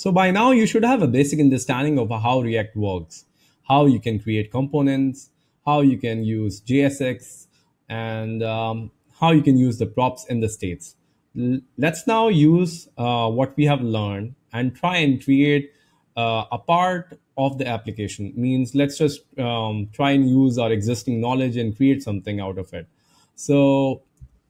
So by now you should have a basic understanding of how React works, how you can create components, how you can use JSX, and um, how you can use the props in the states. L- let's now use uh, what we have learned and try and create uh, a part of the application. Means let's just um, try and use our existing knowledge and create something out of it. So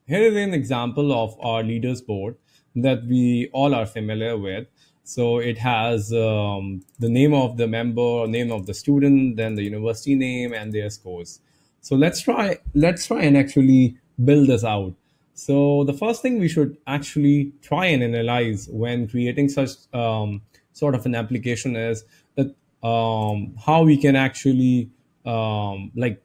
here is an example of our leaders board that we all are familiar with. So it has um, the name of the member, name of the student, then the university name and their scores. So let's try let's try and actually build this out. So the first thing we should actually try and analyze when creating such um, sort of an application is that um, how we can actually um, like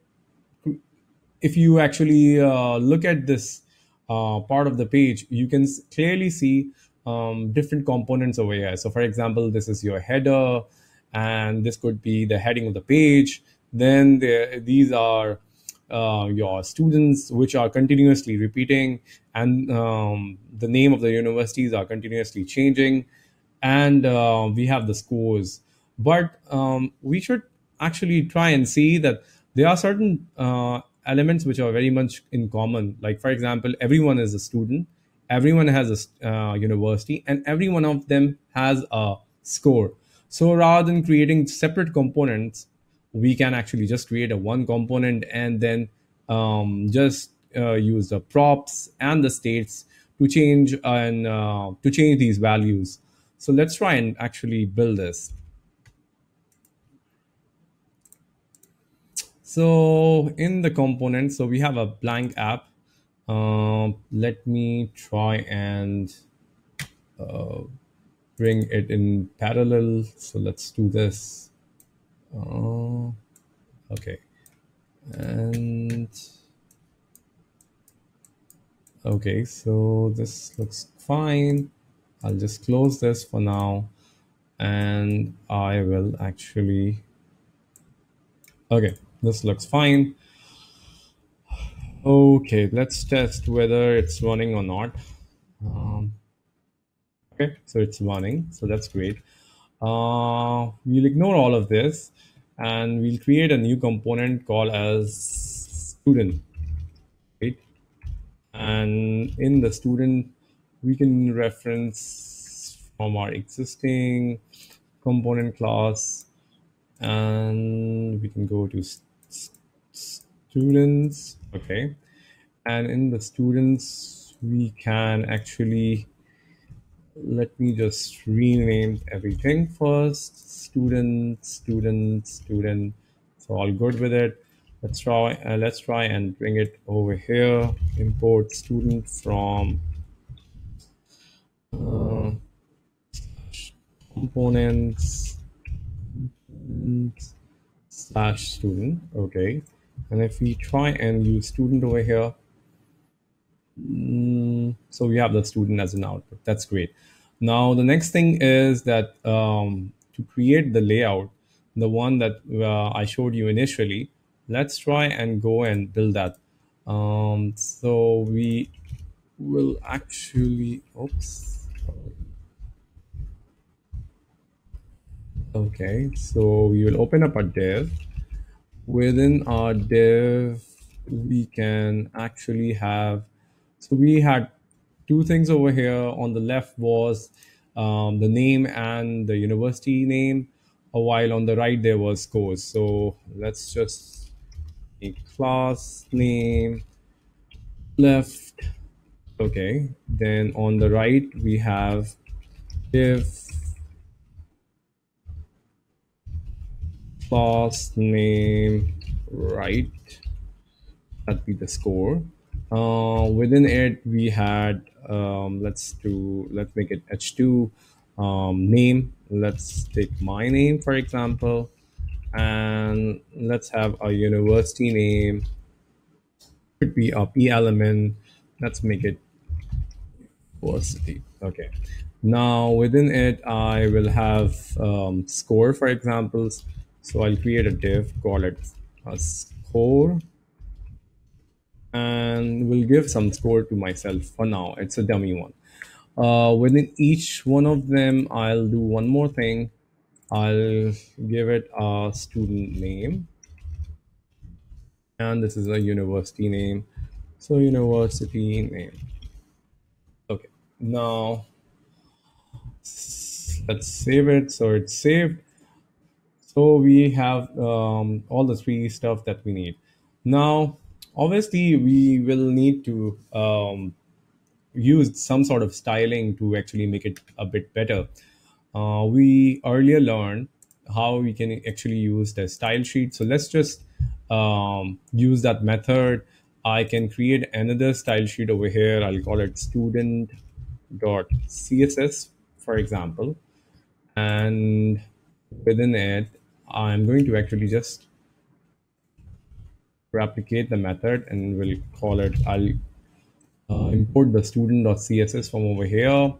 if you actually uh, look at this uh, part of the page, you can clearly see um, different components over here. So, for example, this is your header, and this could be the heading of the page. Then there, these are uh, your students, which are continuously repeating, and um, the name of the universities are continuously changing, and uh, we have the scores. But um, we should actually try and see that there are certain uh, elements which are very much in common. Like, for example, everyone is a student, everyone has a uh, university, and every one of them has a score. So rather than creating separate components, we can actually just create a one component and then um, just uh, use the props and the states to change and uh, to change these values. So let's try and actually build this. So in the component, so we have a blank app. Let me try and bring it in parallel. So let's do this. Uh, okay. And okay, so this looks fine. I'll just close this for now and I will actually, okay, this looks fine. Okay, let's test whether it's running or not. Um, okay, so it's running, so that's great. Uh, we'll ignore all of this and we'll create a new component called as student, right? And in the student, we can reference from our existing component class and we can go to s- s- students okay. And in the students we can actually let me just rename everything first. Student student student so all good with it. Let's try uh, let's try and bring it over here. Import student from uh, components slash student. Okay and if we try and use student over here mm, so we have the student as an output. That's great. Now the next thing is that um, to create the layout the one that uh, i showed you initially let's try and go and build that. Um, so we will actually oops okay so we will open up a div within our div we can actually have so we had two things over here. On the left was um, the name and the university name a while on the right there was scores so let's just make class name left okay. Then on the right we have div class name right. That'd be the score. Uh, within it we had um, let's do let's make it h2 um, name. Let's take my name for example. And let's have a university name. Could be a p element. Let's make it university okay. Now within it i will have um, score for examples so i'll create a div call it a score and will give some score to myself for now it's a dummy one Uh, within each one of them, I'll do one more thing. I'll give it a student name, and this is a university name. So university name. Okay. Now let's save it. So it's saved. So we have um, all the three stuff that we need. Now, obviously, we will need to um, use some sort of styling to actually make it a bit better. Uh, we earlier learned how we can actually use the style sheet. So let's just um, use that method. I can create another style sheet over here. I'll call it student.css, for example. And within it, I'm going to actually just replicate the method and we'll call it, I'll uh, import the student.css from over here.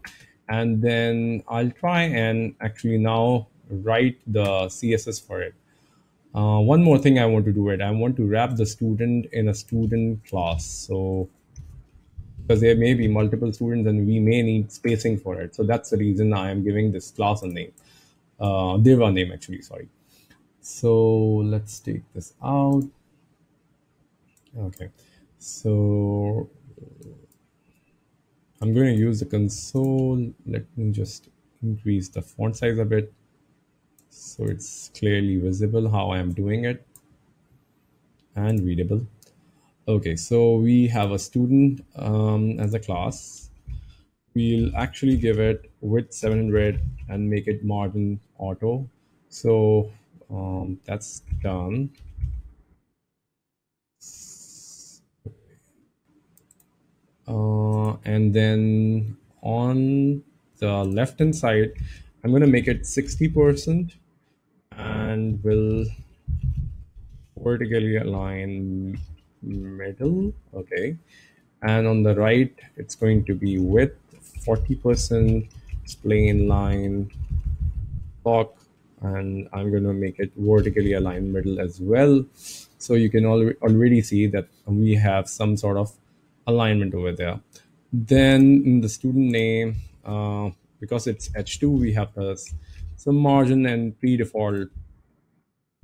And then I'll try and actually now write the CSS for it. Uh, one more thing I want to do it. I want to wrap the student in a student class. So because there may be multiple students and we may need spacing for it. So that's the reason I am giving this class a name, uh, name actually, sorry. So let's take this out. Okay, so I'm going to use the console. Let me just increase the font size a bit so it's clearly visible how I am doing it and readable. Okay, so we have a student um, as a class. We'll actually give it width 700 and make it margin auto. So um, that's done. Uh, and then on the left hand side, I'm going to make it 60% and we'll vertically align middle. Okay. And on the right, it's going to be width 40%, plain line, block, and I'm going to make it vertically aligned middle as well. So you can al already see that we have some sort of alignment over there. Then in the student name, uh, because it's H2, we have this, some margin and pre-default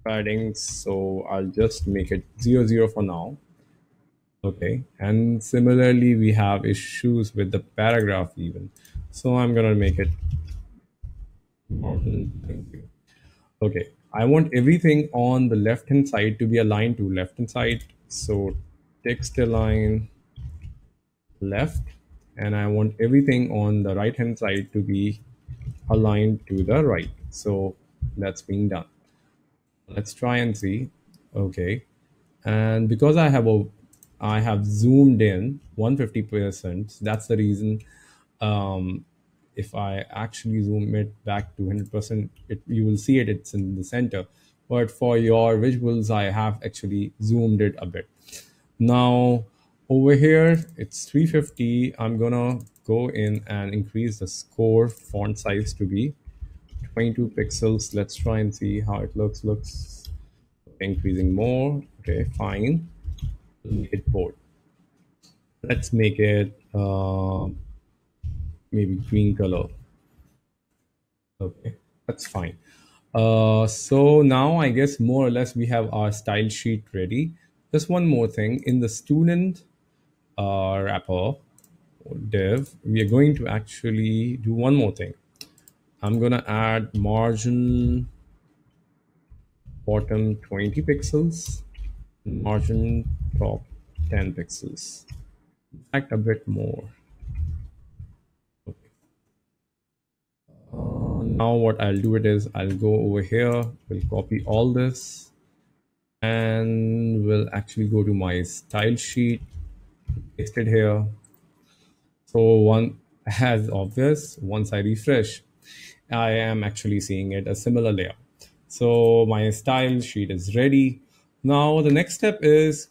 padding. So I'll just make it zero, zero for now. Okay. And similarly, we have issues with the paragraph even. So I'm going to make it margin. Thank you. Okay. I want everything on the left hand side to be aligned to left hand side. So text align left and I want everything on the right hand side to be aligned to the right. So that's being done. Let's try and see. Okay. And because I have a I have zoomed in 150%, that's the reason um, if I actually zoom it back to 100%, it, you will see it, it's in the center. But for your visuals, I have actually zoomed it a bit. Now, over here, it's 350. I'm gonna go in and increase the score font size to be 22 pixels. Let's try and see how it looks. Looks increasing more. Okay, fine. Hit board. Let's make it uh, maybe green color. Okay, that's fine. Uh, so now I guess more or less we have our style sheet ready. Just one more thing in the student uh, wrapper div, we are going to actually do one more thing. I'm to add margin bottom 20 pixels, margin top 10 pixels. In fact, a bit more. Okay. Uh, now what I'll do it is I'll go over here, we'll copy all this and we'll actually go to my style sheet paste it here. So one as obvious, once I refresh, I am actually seeing it a similar layout. So my style sheet is ready. Now the next step is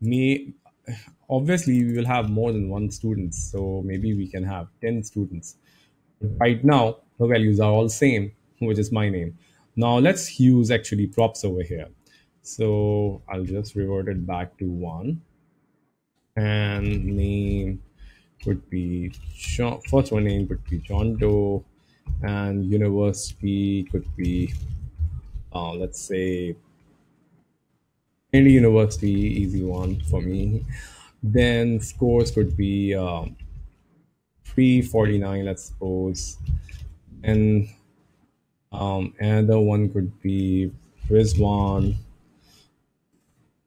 me, obviously we will have more than one student. So maybe we can have 10 students. Right now, the values are all same, which is my name. Now let's use actually props over here. So I'll just revert it back to one and name would be John, first one name would be John Doe, and university could be, uh, let's say, any university, easy one for me. Then scores could be um, 349, let's suppose. And um, another one could be Rizwan,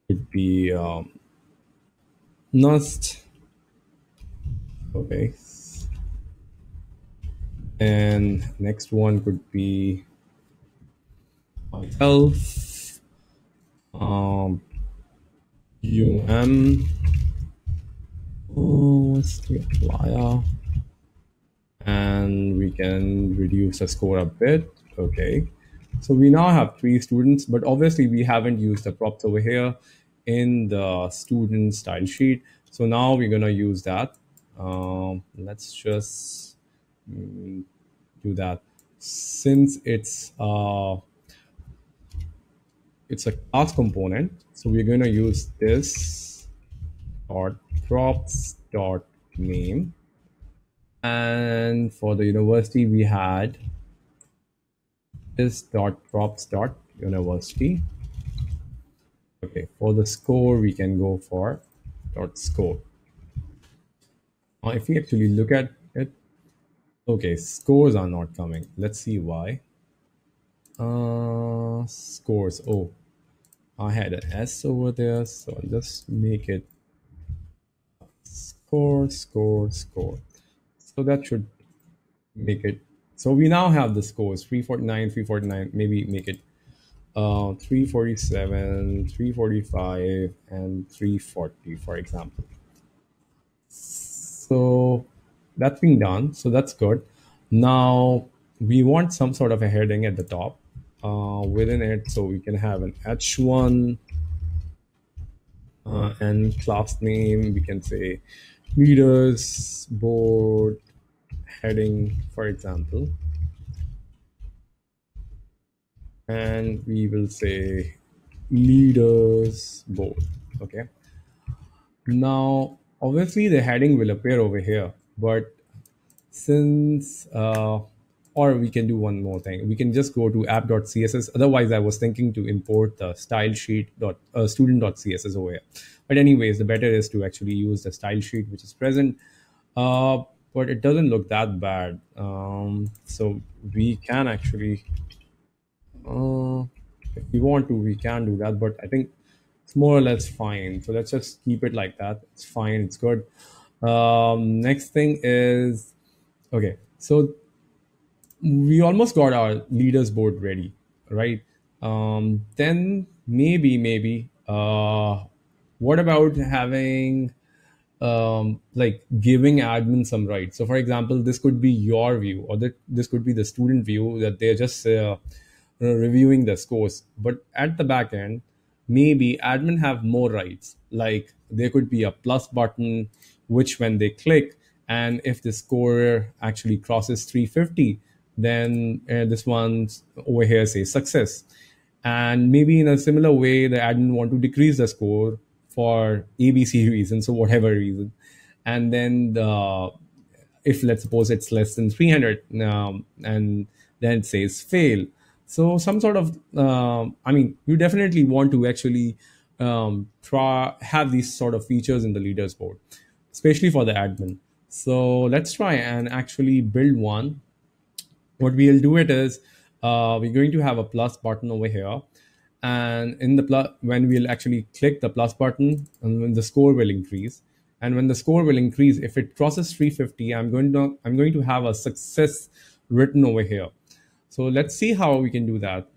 could be um, NUST. Okay. And next one could be myself, um, um, oh, what's the applier? And we can reduce the score a bit. Okay. So we now have three students, but obviously we haven't used the props over here in the student style sheet. So now we're gonna use that. Um, let's just mm, do that. Since it's uh, it's a class component, so we're gonna use this dot props dot name. And for the university, we had this dot props dot university. Okay, for the score, we can go for dot score. Now, if we actually look at it, okay, scores are not coming. Let's see why. Uh, scores. Oh, I had an S over there, so I'll just make it score, score, score. So that should make it. So we now have the scores 349, 349, maybe make it uh, 347, 345, and 340, for example. So that's being done. So that's good. Now we want some sort of a heading at the top uh, within it. So we can have an H1 uh, and class name. We can say leaders board heading, for example. And we will say leaders board. Okay. Now, obviously, the heading will appear over here, but since uh, or we can do one more thing. We can just go to app.css otherwise i was thinking to import the style sheet dot uh, student.css over here. But anyways the better is to actually use the style sheet which is present. Uh, but it doesn't look that bad. Um, so we can actually uh, if we want to we can do that. But i think it's more or less fine. So let's just keep it like that. It's fine. It's good. Um, next thing is okay. So we almost got our leaders board ready, right? Um, then maybe, maybe, uh, what about having um, like giving admin some rights? So, for example, this could be your view, or that this could be the student view that they're just uh, reviewing the scores. But at the back end, maybe admin have more rights. Like there could be a plus button, which when they click, and if the score actually crosses 350 then uh, this one over here says success. And maybe in a similar way, the admin want to decrease the score for ABC reason, so whatever reason. And then the if let's suppose it's less than 300 um, and then it says fail so some sort of um, i mean you definitely want to actually um, try have these sort of features in the leaders board especially for the admin so let's try and actually build one what we'll do it is uh, we're going to have a plus button over here. And in the plus when we'll actually click the plus button and when the score will increase. And when the score will increase if it crosses 350 i'm going to i'm going to have a success written over here. So let's see how we can do that.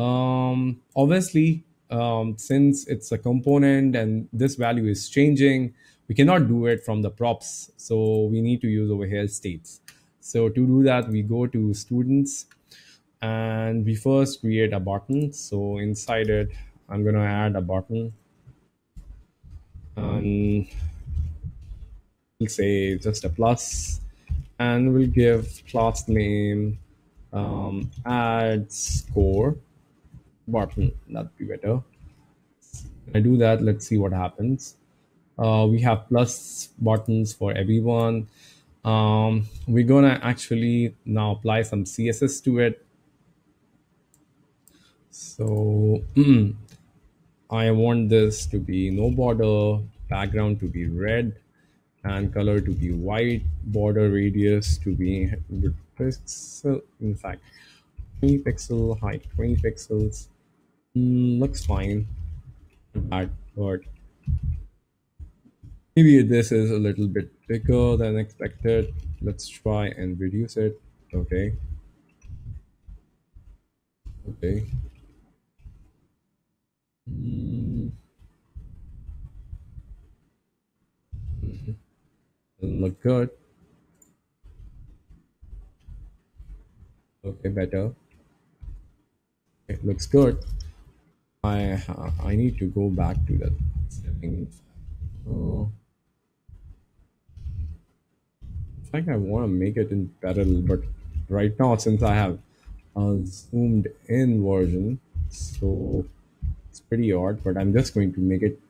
Um, obviously um, since it's a component and this value is changing we cannot do it from the props. So we need to use over here states so to do that, we go to students and we first create a button. So inside it, I'm going to add a button and we'll say just a plus and we'll give class name um, add score button. That'd be better. I do that. Let's see what happens. Uh, we have plus buttons for everyone. Um, we're gonna actually now apply some CSS to it. So I want this to be no border, background to be red, and color to be white, border radius to be 100 pixel, in fact, 20 pixel, height 20 pixels. Mm, looks fine. But maybe this is a little bit bigger than expected. Let's try and reduce it. Okay. Okay. Mm, doesn't look good. Okay, better. It looks good. I I need to go back to that. Oh, in fact, I want to make it in parallel, but right now since I have a zoomed in version, so it's pretty odd. But I'm just going to make it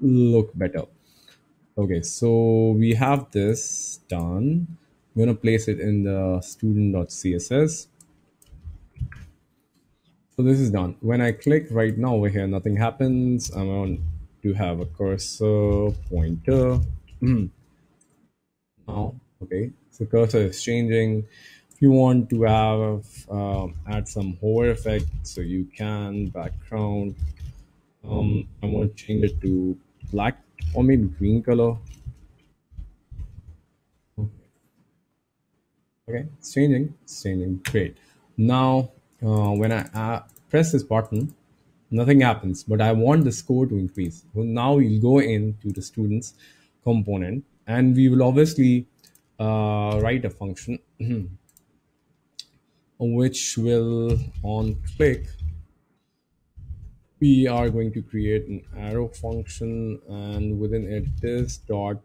look better. Okay, so we have this done. I'm gonna place it in the student.css. So this is done. When I click right now over here, nothing happens. I'm going to have a cursor pointer. now, okay, so cursor is changing. If you want to have um, add some hover effect, so you can background. Um, I want to change it to black or maybe green color. Okay, it's changing. It's changing. Great. Now, uh, when I uh, press this button, nothing happens, but I want the score to increase. So now we'll go into the students component and we will obviously uh, write a function which will on click we are going to create an arrow function and within it this dot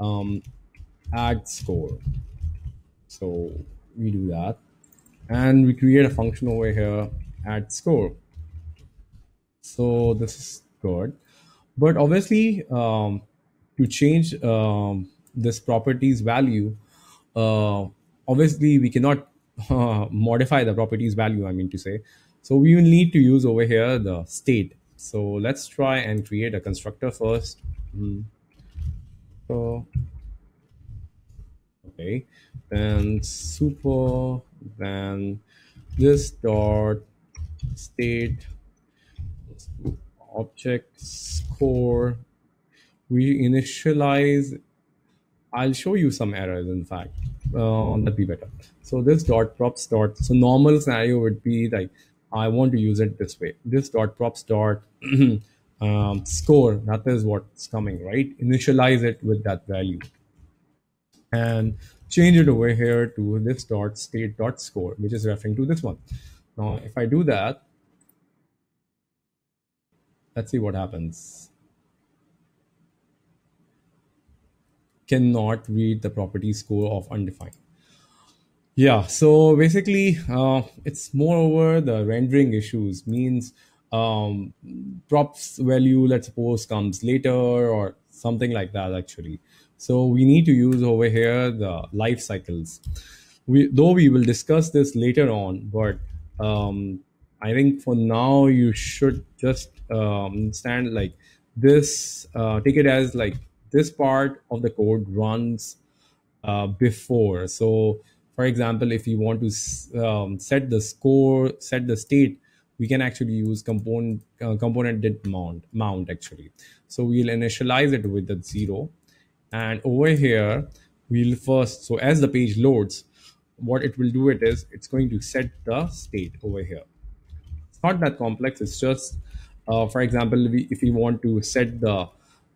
um, add score. So we do that. And we create a function over here add score. So this is good. But obviously um, to change um, this properties value uh, obviously we cannot uh, modify the properties value i mean to say. So we will need to use over here the state. So let's try and create a constructor first. Mhm. so okay. Then super then this dot state object score. We initialize i'll show you some errors in fact. Uh, that'd be better. So this dot props dot so normal scenario would be like i want to use it this way. This dot props dot um, score that is what's coming right? Initialize it with that value. And change it over here to this dot state dot score which is referring to this one. Now if i do that let's see what happens cannot read the property score of undefined. Yeah so basically uh, it's moreover the rendering issues means um, props value let's suppose comes later or something like that actually. So we need to use over here the life cycles. We though we will discuss this later on but um, i think for now you should just um, understand like this uh, take it as like this part of the code runs uh, before. So, for example, if you want to um, set the score, set the state, we can actually use component uh, component did mount mount actually. So we'll initialize it with the zero, and over here we'll first. So as the page loads, what it will do it is it's going to set the state over here it's not that complex it's just uh, for example we, if we want to set the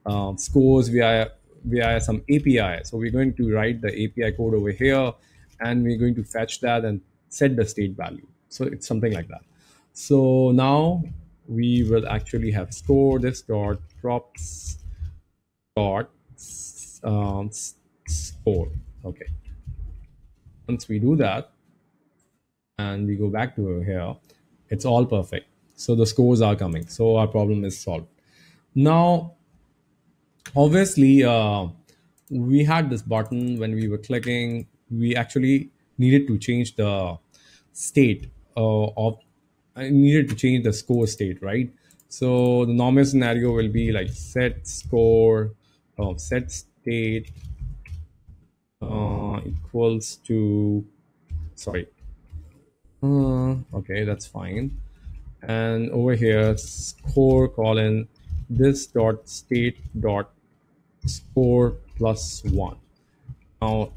um, scores via via some api so we're going to write the api code over here and we're going to fetch that and set the state value so it's something like that so now we will actually have score this dot props dot um, score okay once we do that and we go back to here, it's all perfect. So the scores are coming. So our problem is solved. Now, obviously uh, we had this button when we were clicking. We actually needed to change the state uh, of i needed to change the score state right? So the normal scenario will be like set score uh, set state uh, equals to sorry. Uh, okay that's fine. And over here score colon this dot state dot score plus one. Now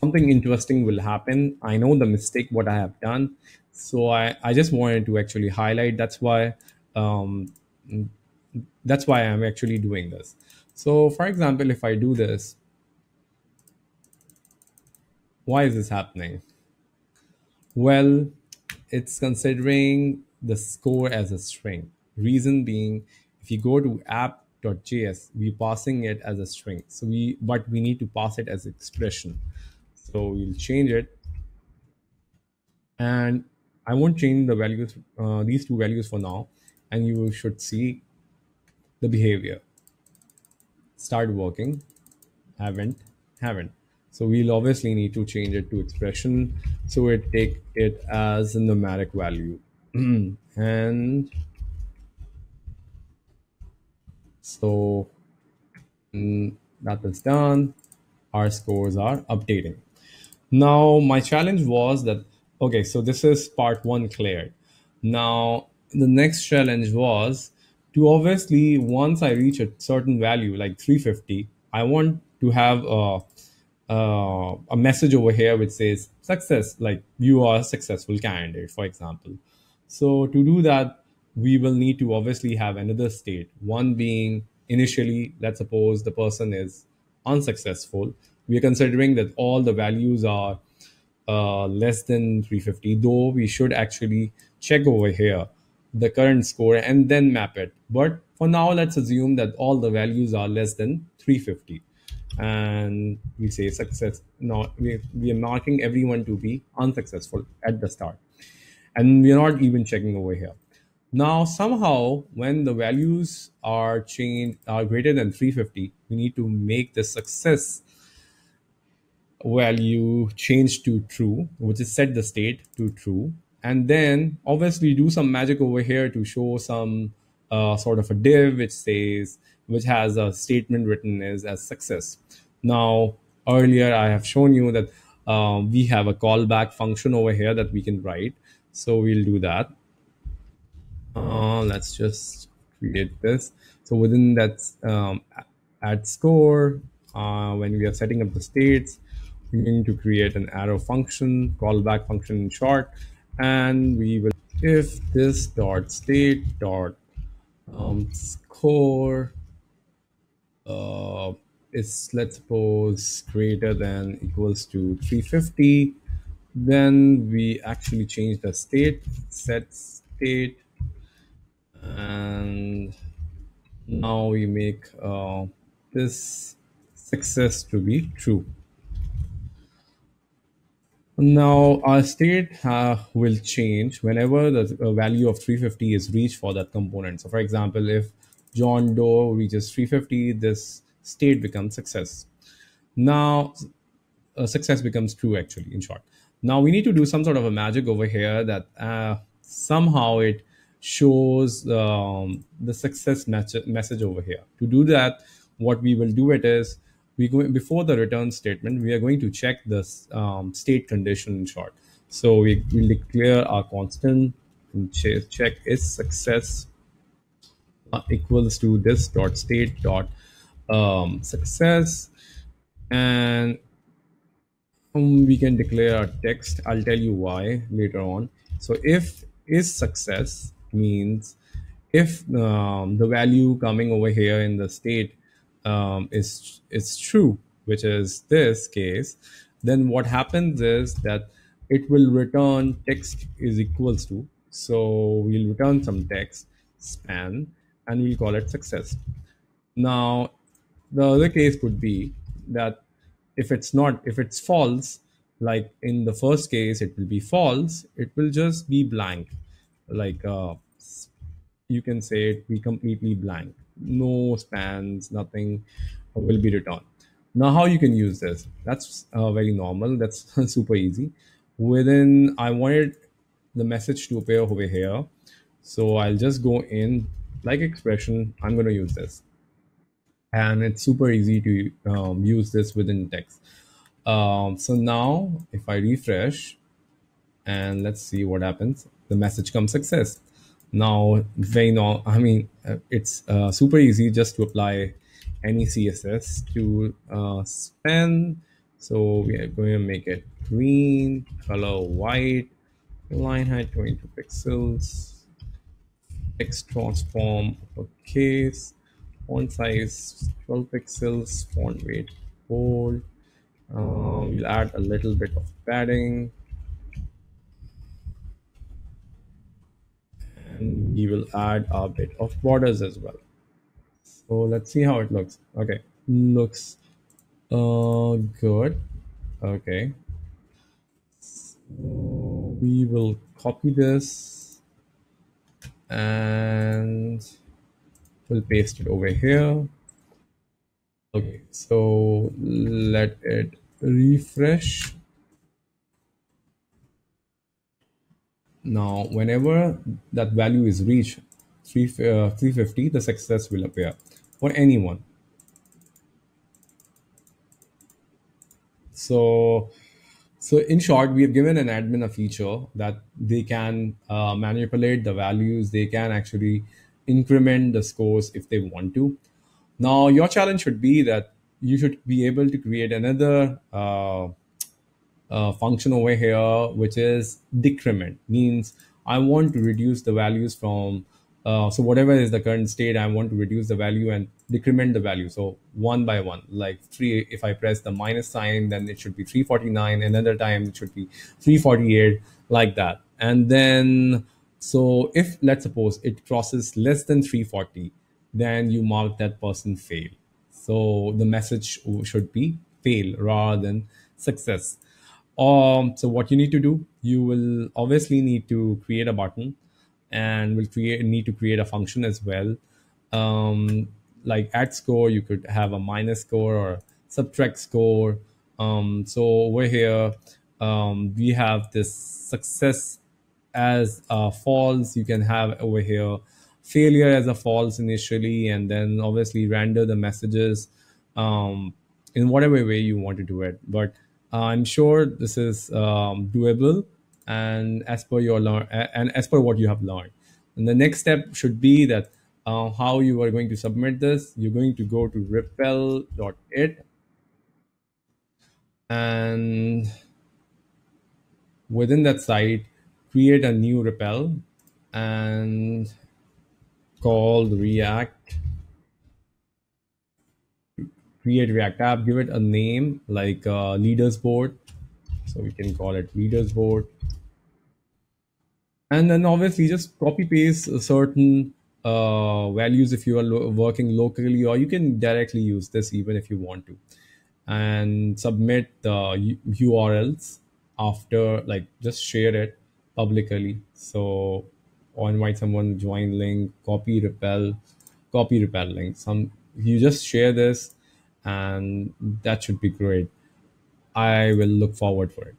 something interesting will happen. I know the mistake what i have done. So i i just wanted to actually highlight. That's why um that's why i'm actually doing this. So for example if i do this why is this happening? Well it's considering the score as a string. Reason being, if you go to app.js, we're passing it as a string. So we, but we need to pass it as expression. So we'll change it. And I won't change the values, uh, these two values for now. And you should see the behavior. Start working, haven't, haven't. So we'll obviously need to change it to expression. So it take it as a numeric value. and so mm, that is done. Our scores are updating. Now, my challenge was that, okay, so this is part one cleared. Now, the next challenge was to obviously, once I reach a certain value, like 350, I want to have a, uh, a message over here which says success, like you are a successful candidate, for example. So to do that, we will need to obviously have another state. One being initially, let's suppose the person is unsuccessful. We are considering that all the values are uh, less than 350, though we should actually check over here the current score and then map it. But for now, let's assume that all the values are less than 350. And we say success. Now we, we are marking everyone to be unsuccessful at the start and we're not even checking over here. Now, somehow, when the values are changed are greater than 350, we need to make the success value change to true, which is set the state to true, and then obviously do some magic over here to show some uh, sort of a div which says which has a statement written as as success. Now, earlier I have shown you that um, we have a callback function over here that we can write so we'll do that. Uh, let's just create this. So within that um, add score, uh, when we are setting up the states, we're going to create an arrow function, callback function in short, and we will if this dot state dot um, score uh, is let's suppose greater than equals to 350 then we actually change the state set state and now we make uh, this success to be true. Now our state uh, will change whenever the uh, value of 350 is reached for that component. So for example if john doe reaches 350 this state becomes success. Now uh, success becomes true actually in short. Now we need to do some sort of a magic over here that uh, somehow it shows um, the success message over here. To do that, what we will do it is we go before the return statement, we are going to check the um, state condition in short. So we will declare our constant and ch check is success uh, equals to this dot state dot um, success and um, we can declare a text. I'll tell you why later on. So if is success means if um, the value coming over here in the state um, is is true, which is this case, then what happens is that it will return text is equals to. So we'll return some text span and we'll call it success. Now, the other case could be that if it's not if it's false like in the first case it will be false it will just be blank like uh, you can say it be completely blank no spans, nothing will be returned. Now, how you can use this? That's uh, very normal. That's super easy. Within, I wanted the message to appear over here. So I'll just go in like expression. I'm going to use this. And it's super easy to um, use this within text. Um, so now if I refresh and let's see what happens, the message comes success. Now, very no, I mean, uh, it's uh, super easy just to apply any CSS to uh, span. So we are going to make it green, color white, line height 22 pixels, text transform uppercase, font size 12 pixels, font weight bold. Uh, we'll add a little bit of padding. We will add a bit of borders as well. So let's see how it looks. Okay, looks uh, good. Okay. So we will copy this and we'll paste it over here. Okay, so let it refresh. Now, whenever that value is reached, 3, uh, 350, the success will appear for anyone. So, so in short, we have given an admin a feature that they can uh, manipulate the values. They can actually increment the scores if they want to. Now, your challenge should be that you should be able to create another uh, uh, function over here, which is decrement. Means I want to reduce the values from uh, so whatever is the current state, I want to reduce the value and decrement the value. So one by one, like three, if I press the minus sign, then it should be 349. Another time it should be 348, like that. And then, so if let's suppose it crosses less than 340, then you mark that person fail. So the message should be fail rather than success. Um, so what you need to do, you will obviously need to create a button and we'll create need to create a function as well. Um, like add score, you could have a minus score or subtract score. Um, so over here, um, we have this success as a false. You can have over here failure as a false initially, and then obviously render the messages um, in whatever way you want to do it. But I'm sure this is um, doable and as per your and as per what you have learned. And the next step should be that uh, how you are going to submit this. You're going to go to repl.it and within that site, create a new repel and called React. Create React app, give it a name like uh, leaders board. So we can call it leaders board. And then obviously just copy paste certain uh, values if you are lo- working locally or you can directly use this even if you want to. And submit the urls after like just share it publicly. So or invite someone join link copy repl copy repl link. Some you just share this and that should be great. I will look forward for it